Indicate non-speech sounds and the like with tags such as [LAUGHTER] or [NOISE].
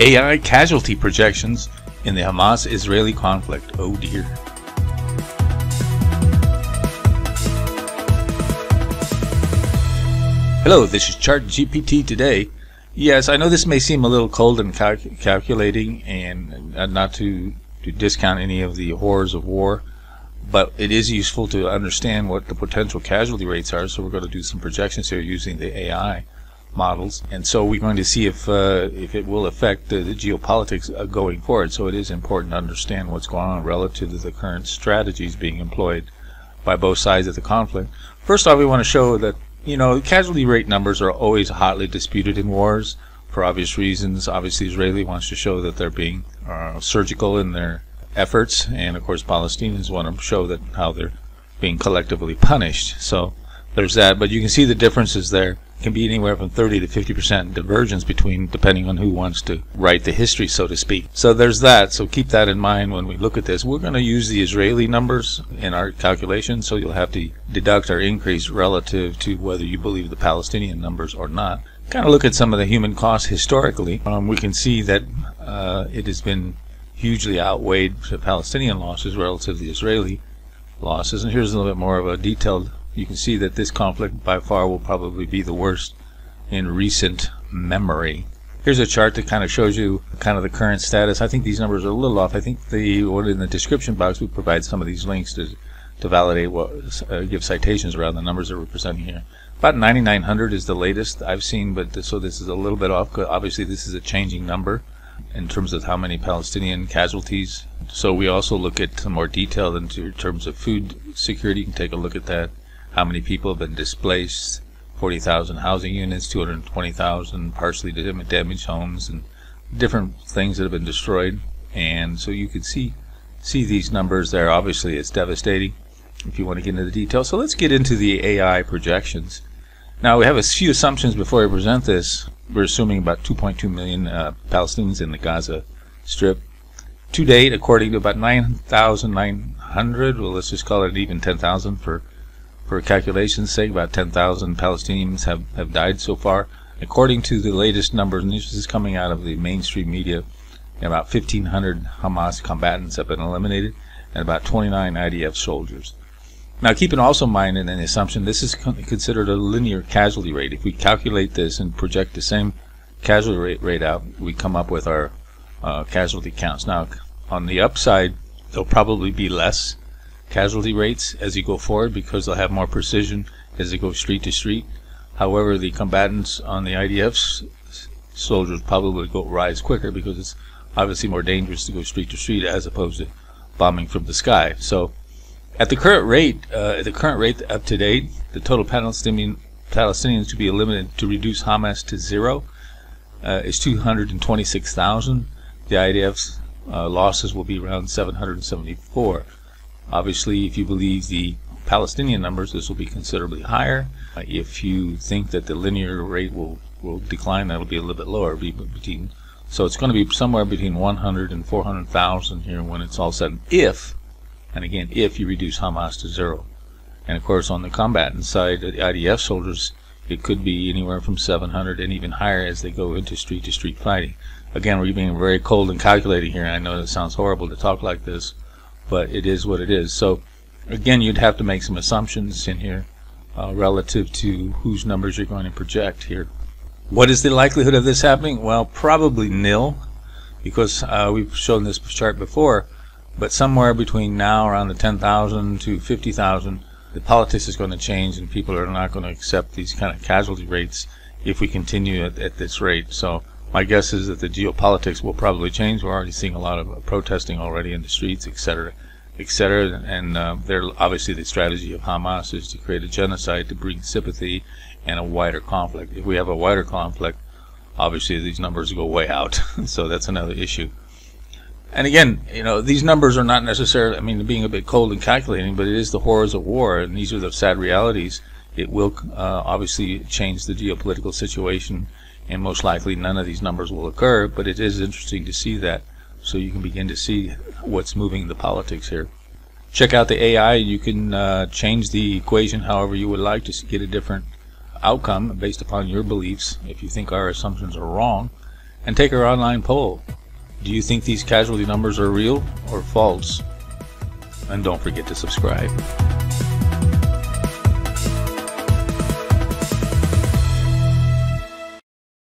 AI casualty projections in the Hamas Israeli conflict. Oh dear. Hello, this is Chart GPT today. Yes, I know this may seem a little cold and cal calculating and not to, to discount any of the horrors of war, but it is useful to understand what the potential casualty rates are. So we're going to do some projections here using the AI models, and so we're going to see if uh, if it will affect the, the geopolitics uh, going forward. So it is important to understand what's going on relative to the current strategies being employed by both sides of the conflict. First off, we want to show that you know casualty rate numbers are always hotly disputed in wars for obvious reasons. Obviously, Israeli wants to show that they're being uh, surgical in their efforts, and of course Palestinians want to show that how they're being collectively punished. So there's that, but you can see the differences there. Can be anywhere from 30 to 50 percent divergence between, depending on who wants to write the history, so to speak. So there's that. So keep that in mind when we look at this. We're going to use the Israeli numbers in our calculation, so you'll have to deduct our increase relative to whether you believe the Palestinian numbers or not. Kind of look at some of the human costs historically. Um, we can see that uh, it has been hugely outweighed the Palestinian losses relative to the Israeli losses. And here's a little bit more of a detailed, you can see that this conflict by far will probably be the worst in recent memory. Here's a chart that kind of shows you kind of the current status. I think these numbers are a little off. I think the one in the description box we provide some of these links to to validate what uh, give citations around the numbers that we're presenting here. About 9,900 is the latest I've seen, but so this is a little bit off. Obviously, this is a changing number in terms of how many Palestinian casualties. So we also look at some more detail in terms of food security. You can take a look at that. How many people have been displaced? 40,000 housing units, 220,000 partially damaged homes, and different things that have been destroyed. And so you can see see these numbers there. Obviously, it's devastating if you want to get into the details. So let's get into the AI projections. Now we have a few assumptions before I present this we're assuming about 2.2 million uh, Palestinians in the Gaza Strip. To date, according to about 9,900, well, let's just call it even 10,000 for for calculation's sake, about 10,000 Palestinians have, have died so far. According to the latest numbers, and this is coming out of the mainstream media, about 1,500 Hamas combatants have been eliminated and about 29 IDF soldiers. Now, keep in also mind in the assumption this is considered a linear casualty rate. If we calculate this and project the same casualty rate, rate out, we come up with our uh, casualty counts. Now, on the upside, there'll probably be less casualty rates as you go forward because they'll have more precision as they go street to street. However, the combatants on the IDF's soldiers probably go rise quicker because it's obviously more dangerous to go street to street as opposed to bombing from the sky. So at the current rate, uh, at the current rate up to date, the total Palestinian Palestinians to be eliminated to reduce Hamas to zero uh, is 226,000. The IDF's uh, losses will be around 774. Obviously, if you believe the Palestinian numbers, this will be considerably higher. Uh, if you think that the linear rate will, will decline, that'll be a little bit lower. Be between, so it's going to be somewhere between 100 and 400,000 here when it's all said. If and again, if you reduce Hamas to zero. And of course, on the combatant side, the IDF soldiers, it could be anywhere from 700 and even higher as they go into street to street fighting. Again, we're being very cold and calculating here. I know it sounds horrible to talk like this, but it is what it is. So, again, you'd have to make some assumptions in here uh, relative to whose numbers you're going to project here. What is the likelihood of this happening? Well, probably nil, because uh, we've shown this chart before but somewhere between now around the 10,000 to 50,000 the politics is going to change and people are not going to accept these kind of casualty rates if we continue at, at this rate so my guess is that the geopolitics will probably change. We're already seeing a lot of protesting already in the streets etc etc and uh, obviously the strategy of Hamas is to create a genocide to bring sympathy and a wider conflict. If we have a wider conflict obviously these numbers go way out. [LAUGHS] So that's another issue. And again, you know, these numbers are not necessarily, I mean, being a bit cold and calculating, but it is the horrors of war, and these are the sad realities. It will uh, obviously change the geopolitical situation, and most likely none of these numbers will occur, but it is interesting to see that, so you can begin to see what's moving the politics here. Check out the AI. You can uh, change the equation however you would like to get a different outcome based upon your beliefs if you think our assumptions are wrong and take our online poll. Do you think these casualty numbers are real or false? And don't forget to subscribe.